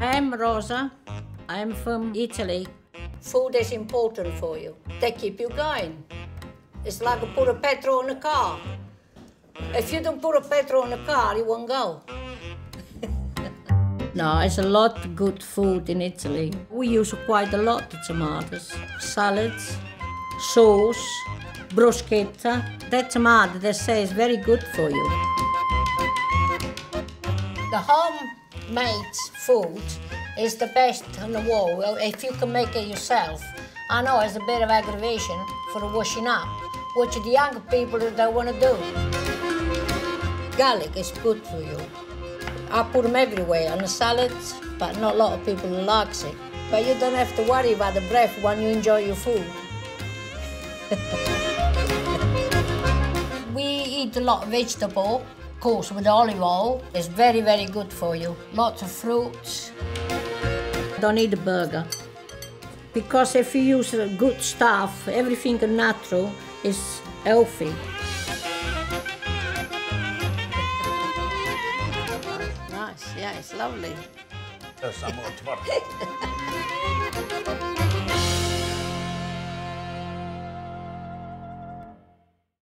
I'm Rosa. I'm from Italy. Food is important for you. They keep you going. It's like a put a petrol in a car. If you don't put a petrol in a car, you won't go. No, it's a lot of good food in Italy. We use quite a lot of tomatoes. Salads, sauce, bruschetta. That tomato, they say, is very good for you. The homemade food is the best in the world well, if you can make it yourself. I know it's a bit of aggravation for the washing up, which the younger people don't want to do. Garlic is good for you. I put them everywhere on the salads, but not a lot of people likes it. But you don't have to worry about the breath when you enjoy your food. we eat a lot of vegetable, course, with olive oil. It's very, very good for you. Lots of fruits. Don't eat a burger. Because if you use uh, good stuff, everything natural is healthy. Nice, yeah, it's lovely. Tässä on muut varmaan.